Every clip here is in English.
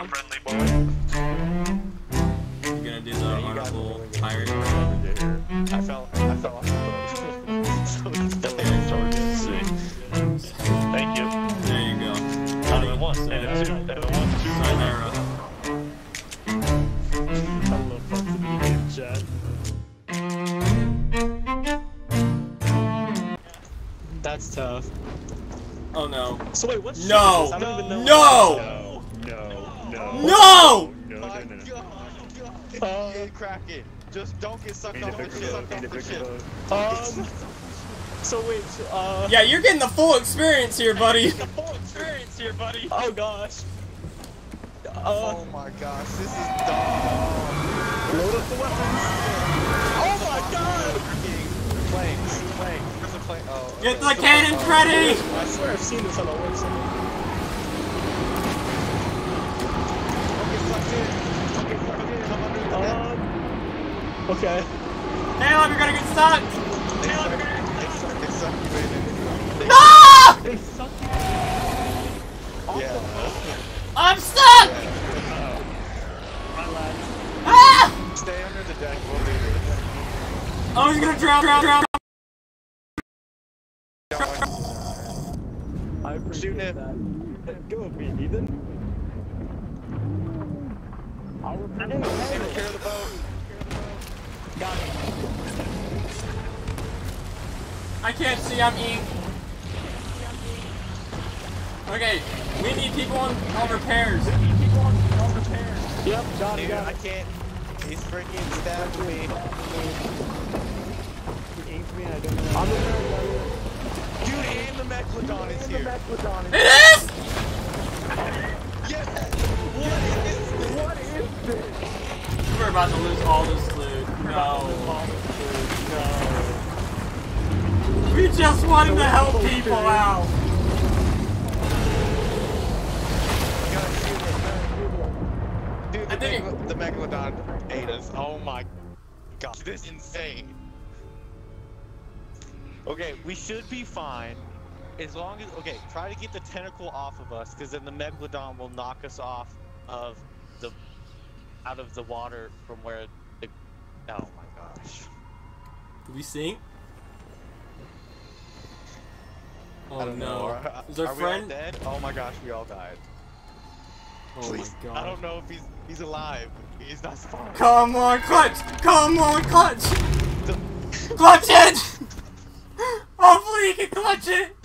You gonna do the yeah, honorable pirate. I fell. I fell off the boat. Thank you. There you go. To. That's tough. Oh no. So wait, what's no, no, no no, no. No! No, no, My no, no. God. Uh, get Kraken. Just don't get sucked off the ship. Sucked off the ship. Um. So wait, uh. Yeah, you're getting the full experience here, buddy. The full experience here, buddy. Oh gosh. Uh. Oh my gosh, this is dumb. Load up the weapons. Oh my god. Planes. Planes. There's a plane. Oh. Get the cannons ready! I swear I've seen this on a website. Don't get sucked in. Don't get sucked in. Come under the net. Um. Okay. Caleb, you're gonna get stuck! They suck. They suck. They suck you in. No! They suck. Yeah. I'm stuck! My lads. Ah! Stay under the deck. We'll leave it. Oh, he's gonna drown, drown, drown. I appreciate Shoot it. that. Go with me, Ethan. I'll report Take care of the boat. Got it. I can't see, I'm ink. Okay, we need people on, on repairs. Yep, got it, Dude, got I can't. He's freaking stabbed me. He aimed me and I don't know. I'm the Dude, and the Megalodon is here. Megalodon. It is! Yes! What is this? What is this? We're about to lose all this loot. No. No. We just wanted to help people out. Guys, shoot it. Dude, I the, think the Megalodon ate us. Oh my god. This is insane. Okay, we should be fine. As long as okay, try to get the tentacle off of us, because then the Megalodon will knock us off of the out of the water from where the Oh my gosh. Did we sink? I Oh don't know. no. Are, Is our are we all friend? dead? Oh my gosh, we all died. Oh Please. my I don't know if he's he's alive. He's not spawned. Come on, clutch! Come on, clutch! Clutch it! Hopefully you can clutch it!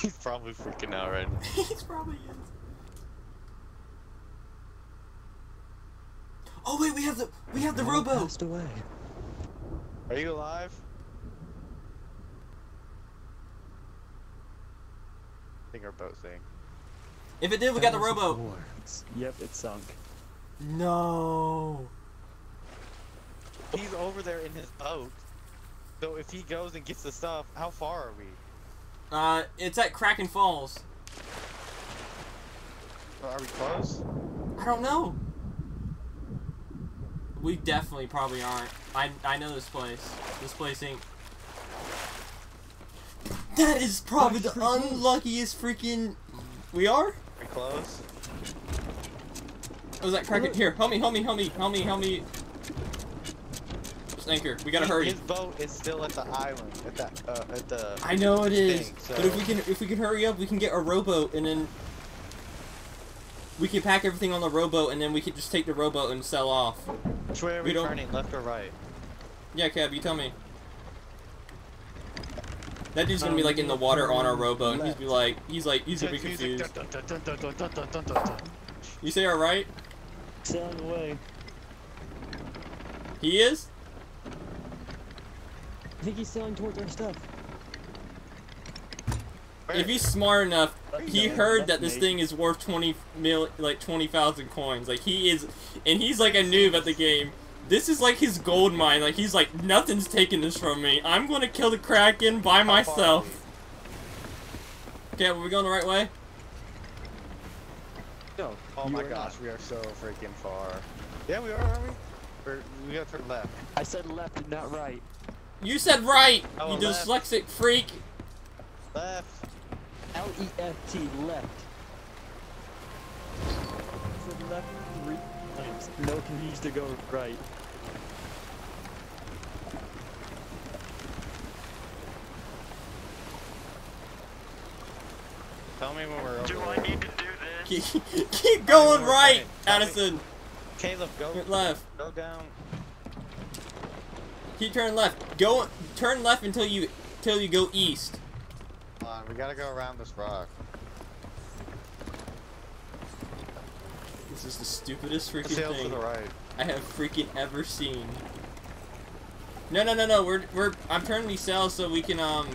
He's probably freaking out right now. He's probably is. Oh wait, we have the we have the robo. Passed away. Are you alive? I think our boat sank. If it did, we got the robo. Yep, it sunk. No. He's over there in his boat. So if he goes and gets the stuff, how far are we? Uh, it's at Kraken's Fall. Are we close? I don't know. We definitely probably aren't. I I know this place. This place ain't. That is probably the unluckiest freaking. We are. Are we close? Oh, is that Kraken? Here, help me, help me, help me, help me, help me. Just anchor. We gotta hurry. His boat is still at the island. At that. Uh, at the. I know it is, thing, but if we can if we can hurry up, we can get a rowboat and then we can pack everything on the rowboat, and then we can just take the rowboat and sell off. Which way are we, we turning, left or right? Yeah, Cab, you tell me. That dude's gonna be like in the um, water on our rowboat, and he's be like, he's like, he's gonna be confused. You say all right? Sound away. He is. I think he's sailing towards our stuff. Where? If he's smart enough, he No, heard that this Nate. thing is worth twenty mil, like twenty thousand coins. Like he is, and he's like a noob at the game. This is like his gold mine. Like he's like, nothing's taking this from me. I'm gonna kill the kraken by How myself. Okay, are we going the right way? No. Oh you my gosh, not. we are so freaking far. Yeah, we are, aren't we? We're, we gotta turn left. I said left and not right. You said right. Oh, you left. dyslexic freak. Left. L E F T left. go left three times. No continues to go right. Tell me when we're over. Do I need to do this? Keep, keep going right, fine. Tell me- Addison. Caleb, go, Turn left. go down. Keep turning left. Go turn left until you until you go east. On, we gotta go around this rock. This is the stupidest freaking Sail thing the right. I have freaking ever seen. No, no, no, no. We're we're I'm turning these so we can um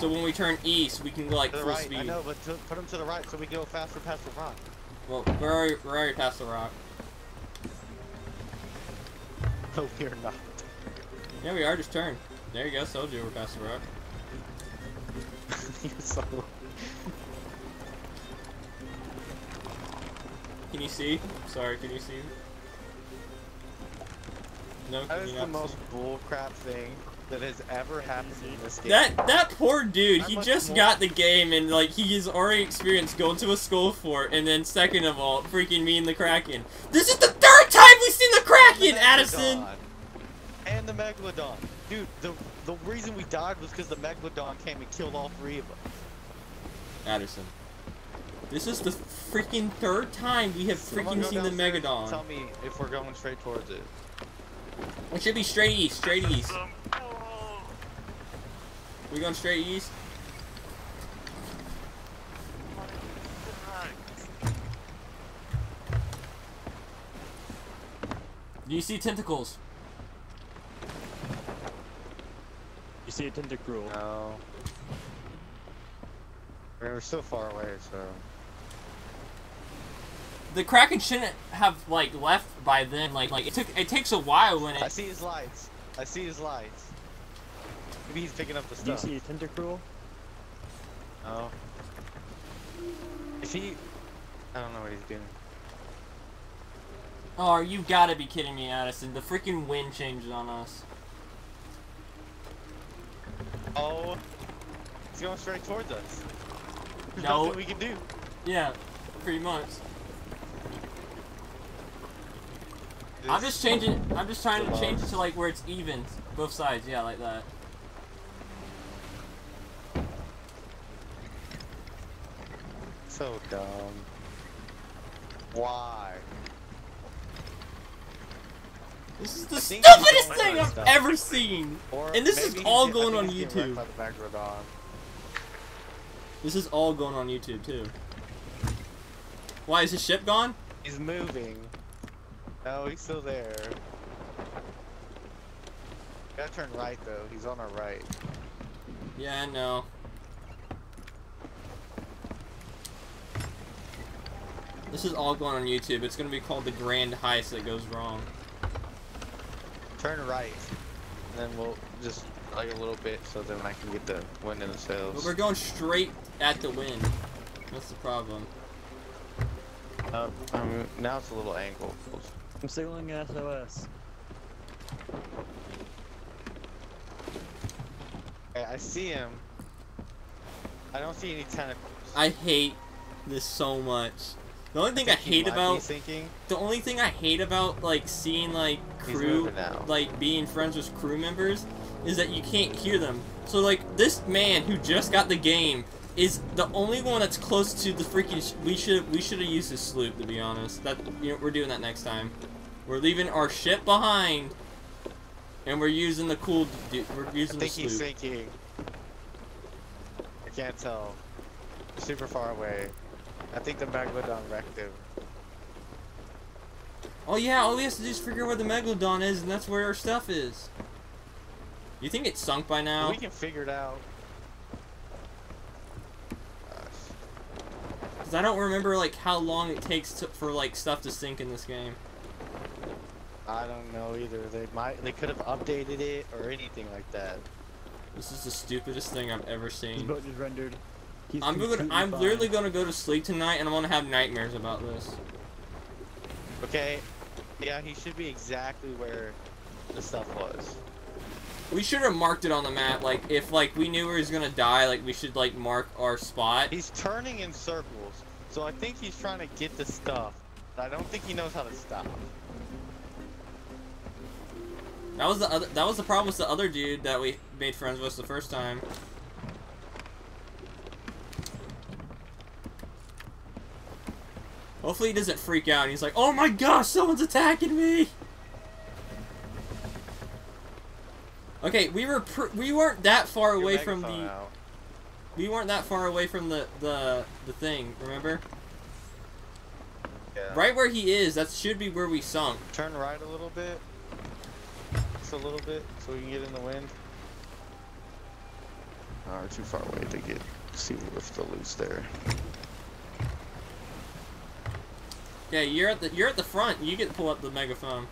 so when we turn east we can go like To the full right, speed. I know, but to, put them to the right so we go faster past the rock. Well, we're already, we're already past the rock. No, we're not. Yeah, we are. Just turn. There you go. You we're past the rock. You're so... Can you see? Sorry, can you see? No, That can is you the not most see? bullcrap thing that has ever happened in mm-hmm. this game. That that poor dude, How he just more- got the game and like he's already experienced going to a skull fort and then second of all, freaking me and the Kraken. This is the third time we've seen the The Kraken, Addison! And the Megalodon. Dude, the the reason we died was because the Megalodon came and killed all three of us. Addison. This is the freaking third time we have freaking seen the Megadon. Tell me if we're going straight towards it. It should be straight east, straight east. We going straight east? Do you see tentacles? You see a tentacruel. No. I mean, we're still far away, so. The Kraken shouldn't have like left by then. Like like it took it takes a while when it... I see his lights. I see his lights. Maybe he's picking up the Do you see a tentacruel? No. If he, I don't know what he's doing. Oh, you gotta be kidding me, Addison. The freaking wind changed on us. Oh, he's going straight towards us. There's No. nothing we can do. Yeah, pretty much. I'm just changing. I'm just trying to change it to like where it's even, both sides. Yeah, like that. so dumb. Why? This is the I think he's stupidest thing I've stuff. ever seen. Or And this is all going on YouTube. wrecked by the Megalodon. This is all going on YouTube too. Why is his ship gone? He's moving. No, he's still there. Gotta turn right though. He's on our right. Yeah, I know. This is all going on YouTube. It's gonna be called the Grand Heist that goes wrong. Turn right, and then we'll just like a little bit so then I can get the wind in the But sails. we're going straight at the wind. What's the problem. Uh, um, now it's a little angle. I'm signaling SOS. I see him. I don't see any tentacles. I hate this so much. The only thing I, think he hate about sinking. the only thing I hate about like seeing like He's crew like being friends with crew members is that you can't hear them. So like this man who just got the game is the only one that's close to the freaking. Sh- we should we should have used his sloop to be honest. That you know we're doing that next time. We're leaving our ship behind, and we're using the cool. We're I using the think he's sloop. sinking. I can't tell. Super far away. I think the Megalodon wrecked him. Oh yeah, all we have to do is figure out where the megalodon is, and that's where our stuff is. You think it's sunk by now? We can figure it out. Because I don't remember like how long it takes to, for like stuff to sink in this game. I don't know either. They might. They could have updated it or anything like that. This is the stupidest thing I've ever His seen. boat is rendered. He's I'm gonna, I'm fine. literally gonna go to sleep tonight, and I'm gonna have nightmares about this. Okay. Yeah, he should be exactly where the stuff was. We should have marked it on the map. Like if like we knew he was gonna die, like we should like mark our spot. He's turning in circles, so I think he's trying to get the stuff I don't think he knows how to stop. That was the other. That was the problem with the other dude that we made friends with the first time. Hopefully he doesn't freak out. and He's like, "Oh my gosh, someone's attacking me!" Okay, we were pr we weren't that far Your away from the out. we weren't that far away from the the the thing. Remember? Yeah. Right where he is. That should be where we sunk. Turn right a little bit. Just a little bit, so we can get in the wind. We're too far away to get see if the loot's there. Yeah, you're at the you're at the front. You get to pull up the megaphone.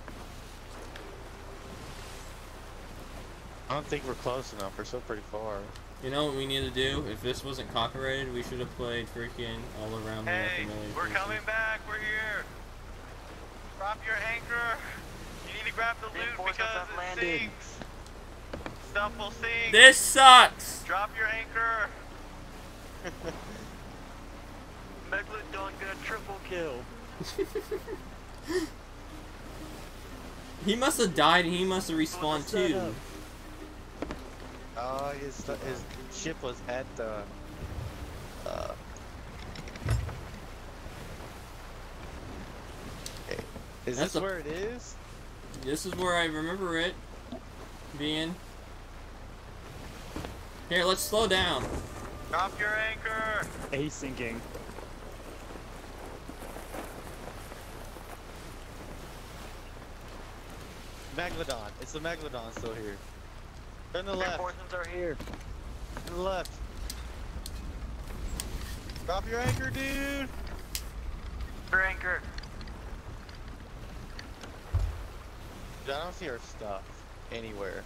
I don't think we're close enough. We're still pretty far. You know what we need to do? If this wasn't copyrighted, we should have played freaking all around Hey, the North we're America. coming back. We're here. Drop your anchor. You need to grab the loot Reinforcements because have it landed. sinks. Stuff will sink. This sucks. Drop your anchor. Megalodon got a triple kill. He must have died and he must have respawned too. Oh, his his ship was at the. Uh, okay. Is That's this a- where it is? This is where I remember it being. Here, let's slow down. Drop your anchor. A sinking. Megalodon. It's the Megalodon still here. Turn to the left. Reinforcements are here. To the left. Drop your anchor, dude. Your anchor. Dude, I don't see our stuff anywhere.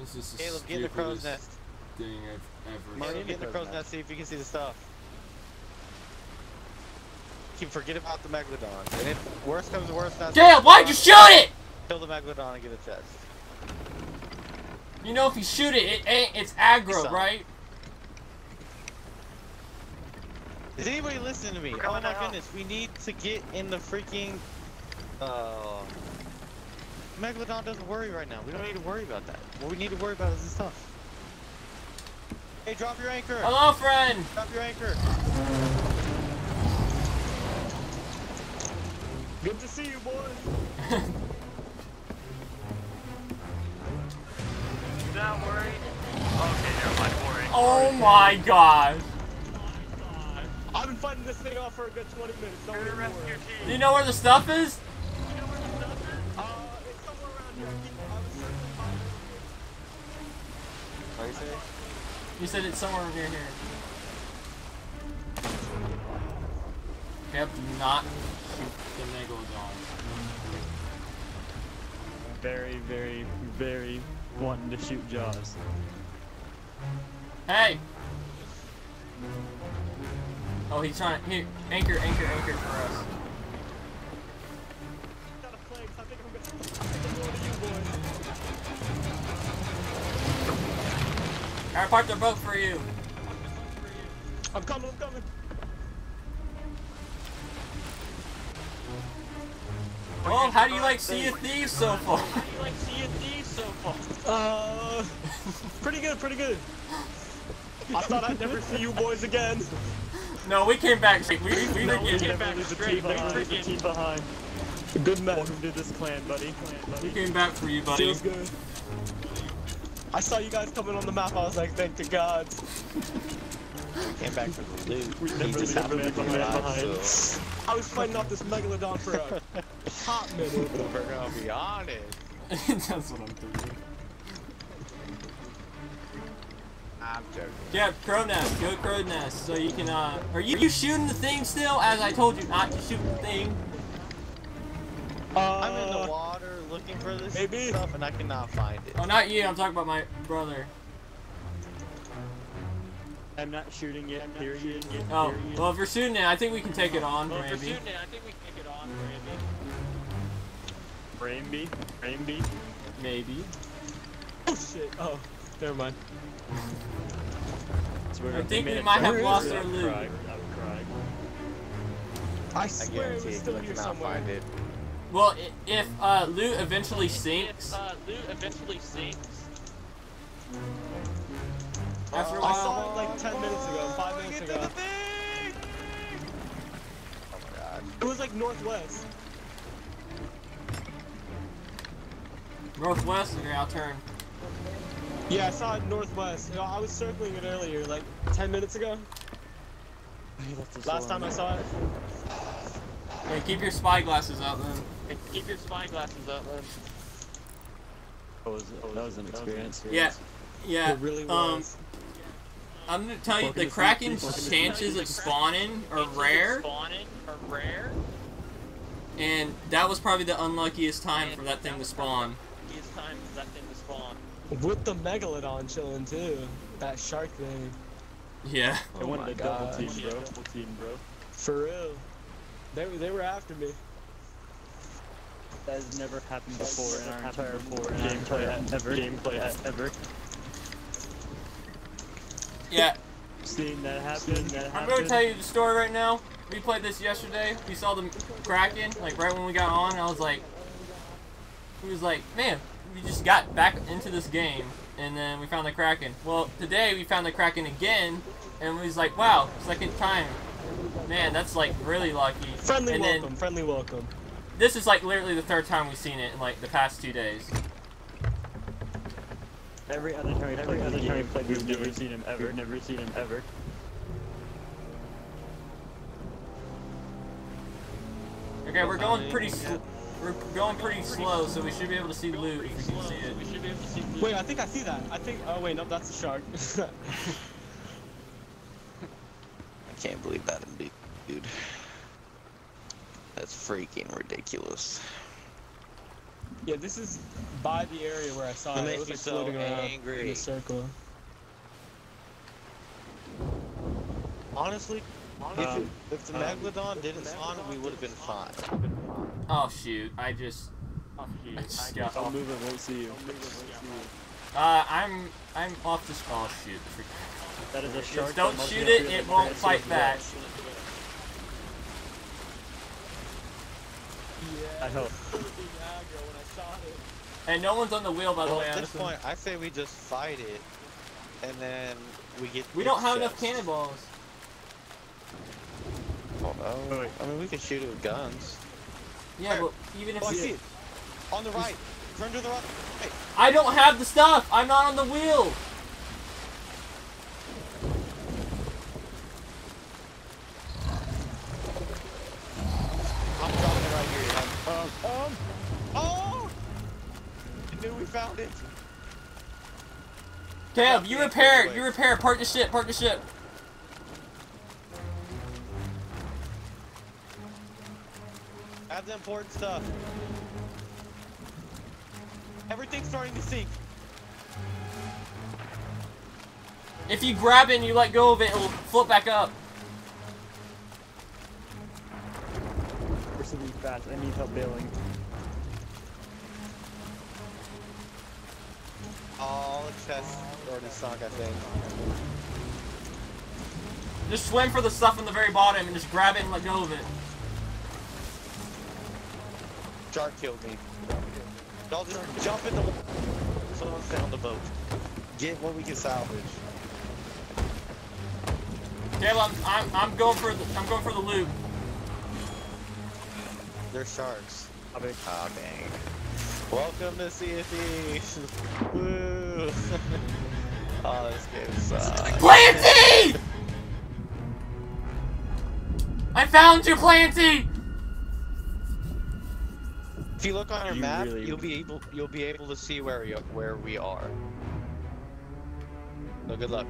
This is the Caleb, get in the crow's nest. thing I've ever Caleb, get in the crow's nest. See if you can see the stuff. Keep forget about the Megalodon. And if worst comes to worst, that's Caleb, why'd you shoot it? Kill the Megalodon and get a chest. You know, if you shoot it, it ain't. It's aggro, right? Is anybody listening to me? Oh my to help. goodness, we need to get in the freaking. Uh, Megalodon doesn't worry right now. We don't need to worry about that. What we need to worry about is this stuff. Hey, drop your anchor! Hello, friend. Drop your anchor! Good to see you, boys. Oh my god. I've been fighting this thing off for a good 20 minutes. Don't You're the even rescue worry. Do team. you know where the stuff is? Uh, it's somewhere around here. I was searching behind you said it's somewhere near here. Caleb, do not shoot the megalodon. Very, very, very wanting to shoot Jaws. Hey! Oh, he's trying to. Here, anchor, anchor, anchor for us. Got a I think I'm gonna- I think I'm going to you, boys. I parked the boat for you. I'm coming, I'm coming. Well, how do you like Sea of Thieves so far? How do you like Sea of Thieves so far? Uh, pretty good, pretty good. I thought I'd never see you boys again. No, we came back. We, we, we No, were we getting never back straight, team behind. we Leave the team behind. Good men who did this clan, buddy. Clan, We came back for you, buddy. Feels good. I saw you guys coming on the map. I was like, thank the gods. we Came back for the loot. We He never just leave the happened to man be behind. alive, so I was fighting off this megalodon for a hot minute. we're gonna be honest. That's what I'm thinking. I'm joking. Yeah, crow nest. Go crow nest. So you can. uh... Are you, you shooting the thing still? As I told you not to shoot the thing. Uh, I'm in the water looking for this maybe. stuff and I cannot find it. Oh, not you. I'm talking about my brother. I'm not shooting yet. Period. Oh, period. well, if you're shooting it, I think we can take it on, Well, if you're shooting it, I think we can take it on, Randy. Rainby. Rainby. Maybe. Oh shit. Oh, never mind. I think we might have lost our loot. I would cry. I I swear it guarantee was still here somewhere. find it. Well, if uh, loot eventually sinks, If uh, loot eventually sinks, after a I while, saw it like 10 minutes ago, 5 minutes Get to ago. the thing! Oh my god. It was like northwest. northwest, okay, I'll turn. Yeah, I saw it northwest. You know, I was circling it earlier, like 10 minutes ago. Last time I saw it. Hey, keep your spy glasses out then. and keep your spy glasses up. Then. That was, that was an experience. Yeah, yeah. It really um. I'm gonna tell you, the to Kraken's Peek, welcome to chances of spawning are rare, Spawning are rare. and that was probably the unluckiest time for that thing to spawn. the time for that thing to spawn. With the megalodon chilling too. That shark thing. Yeah. I Oh wanted my to double God. team, bro. Double team, bro. For real. They, were- they were after me. That has never happened before in our entire gameplay ever. Gameplay ever. Yeah. Seeing that happen, that I'm happen. gonna tell you the story right now. We played this yesterday. We saw the Kraken, like right when we got on. I was like, he was like, man, we just got back into this game, and then we found the Kraken. Well, today we found the Kraken again, and we was like, wow, second time. Man, that's like really lucky. Friendly and welcome, then friendly welcome. this is like literally the third time we've seen it in like the past two days. Every other time we Every played other the time we game, played we've never game, seen him ever. Never seen him ever. Okay, we're going pretty sl- we're going pretty slow, so we should be able to see loot if we can see it. We should be able to see. Wait, I think I see that. I think. Oh wait, no, that's a shark. I can't believe that indeed, dude. That's freaking ridiculous. yeah, this is by the area where I saw It it. It makes was me like so floating around in a circle. Honestly, if, Um, it, if the um, Megalodon didn't spawn, we would have been fine. Oh shoot! I just Oh, shoot. I just got I'll off. move it, won't see you. I'll move it, won't see you. Uh, I'm I'm off this. Oh shoot! That is a shark. don't shoot it, it won't fight back. yes. Yeah. I hope. Being aggro when I saw it. And no one's on the wheel, by the Well, way. at this Addison. point, I say we just fight it, and then we get. we don't have enough cannonballs. Oh no! I mean, we can shoot it with guns. Yeah, but even if Oh, I see it. On the right. Turn to the right. Hey, I don't have the stuff. I'm not on the wheel. I'm dropping it right here. Um, um, oh! I knew we found it. Caleb, you repair. wait. You repair. Park the ship. Park the ship. Have the important stuff. Everything's starting to sink. If you grab it and you let go of it, it'll float back up. We're Proceeding fast. I need help bailing. All the chests already sunk, I think. Just swim for the stuff on the very bottom and just grab it and let go of it. Shark killed me. Y'all just jump in the water. Someone found the boat. Get what we can salvage. Caleb, I'm, I'm I'm going for the I'm going for the loot. They're sharks. Be- Oh dang. Welcome to Sea of Thieves. Woo! oh, this game sucks. Clancy! I found you, Clancy! If you look on your You map, really- you'll be able you'll be able to see where we where we are. So good luck.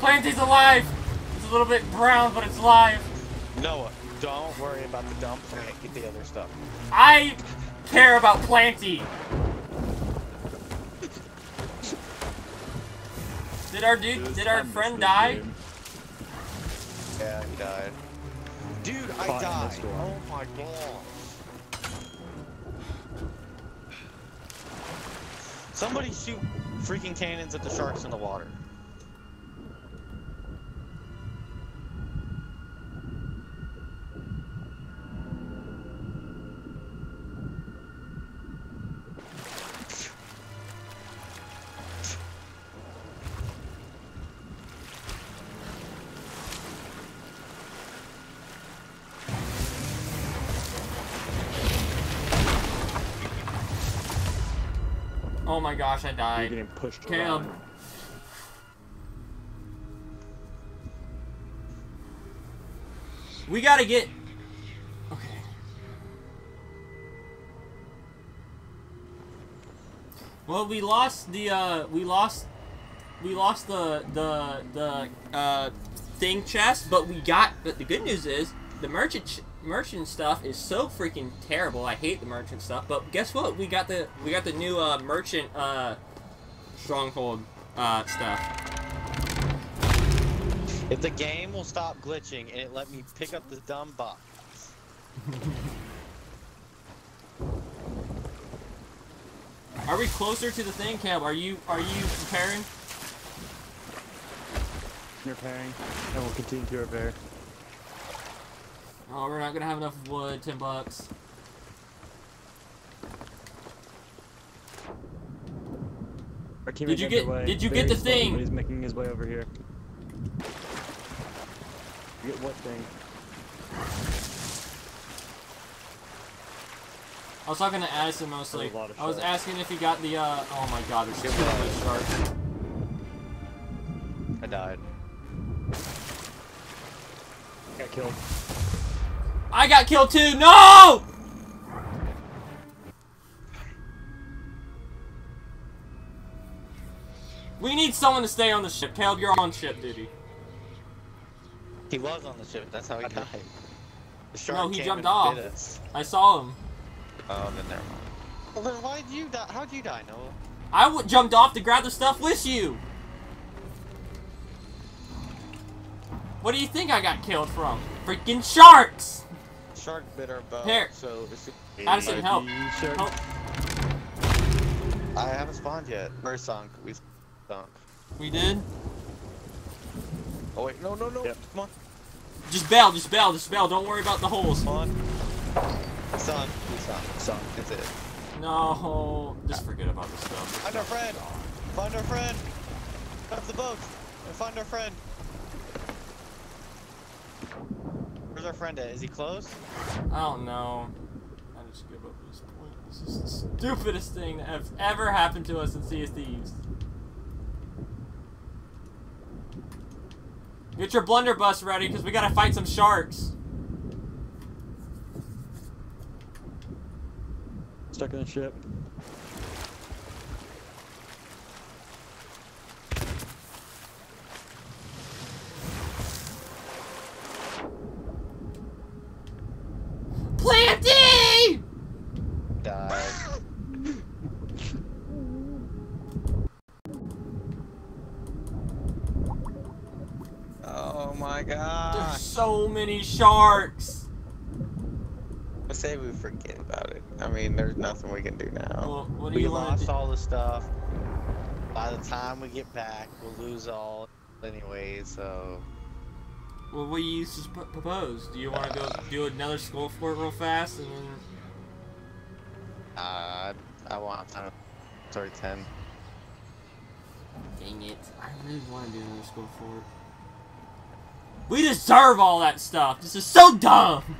Clancy's alive! It's a little bit brown, but it's alive. Noah, don't worry about the dump plant. Get the other stuff. I care about Planty. Did our dude, did our friend die? game. Yeah, he died. Dude, I died. Oh my god. Somebody shoot freaking cannons at the sharks in the water. My gosh, I You're died. getting pushed Caleb. around. We gotta get. Okay. Well, we lost the uh, we lost, we lost the the the uh, thing chest, but we got. But the good news is the merchant ch- merchant stuff is so freaking terrible. I hate the merchant stuff, but guess what? We got the we got the new uh, merchant uh, stronghold uh, stuff. If the game will stop glitching and it let me pick up the dumb box. Are we closer to the thing, Cab? Are you are you preparing? Repairing, and we'll continue to repair. Oh, we're not gonna have enough wood. Ten bucks. Our Did you get- underway. did you Very get the slowly, thing? He's making his way over here. You get what thing? I was talking to Addison mostly. There's a lot of I was asking if he got the, uh, oh my god, there's too many sharks. I died. Got killed. I got killed too! No! We need someone to stay on the ship. Caleb, you're on ship duty. He was on the ship. That's how he died. The shark No, he jumped off. I saw him. Oh, then never mind. Well, then why did you die? How'd you die, Noah? I w jumped off to grab the stuff with you! What do you think I got killed from? Freaking sharks! Shark bit our boat. Here. So it's, Addison, help. Sure. Help. I haven't spawned yet. We're sunk. We sunk. We did? Oh wait, no, no, no. Yep. Come on, Just bail, just bail, just bail. Don't worry about the holes. come on. We sunk. We sunk. Sunk. That's it. No, just forget about this stuff. Find our friend. Find our friend. Off the boat. And find our friend. Where's our friend at? Is he close? I don't know. I just give up at this point. This is the stupidest thing that has ever happened to us in Sea of Thieves. Get your blunderbuss ready, because we gotta fight some sharks. Stuck in the ship. Planty! Died. oh my There's gosh. so many sharks. I say we forget about it. I mean, there's nothing we can do now. Well, what do we you lost all the stuff. By the time we get back, we'll lose all anyway, so. Well, what do you sus- propose? Do you want to go do another skull fort real fast and then? Uh, I want time. Sorry, 10. Dang it! I really want to do another skull fort. We deserve all that stuff. This is so dumb.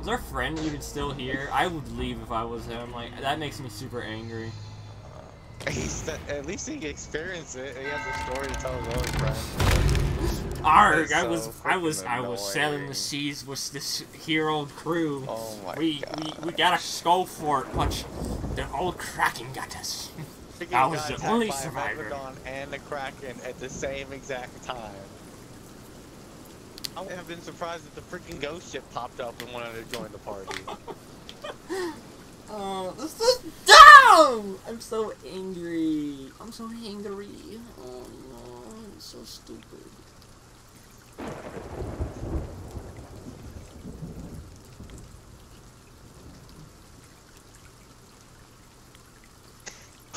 Is our friend even still here? I would leave if I was him. Like that makes me super angry. At least he experienced it. He has a story to tell his other friends. Arg! I was, I was, freaking I was sailing the seas with this hero crew. Oh my we, god. we, we got a skull fort, but the old Kraken got us. I was the only survivor. And the Kraken at the same exact time. I would have been surprised if the freaking ghost ship popped up and wanted to join the party. Oh, this is dumb! I'm so angry. I'm so angry. Oh no, it's so stupid.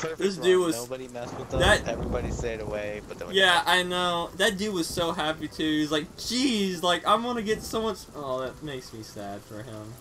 perfect. This dude run. was nobody messed with them. That, Everybody stayed away. But yeah, I know that dude was so happy too. He's like, "Geez, like I'm gonna get so much." Oh, that makes me sad for him.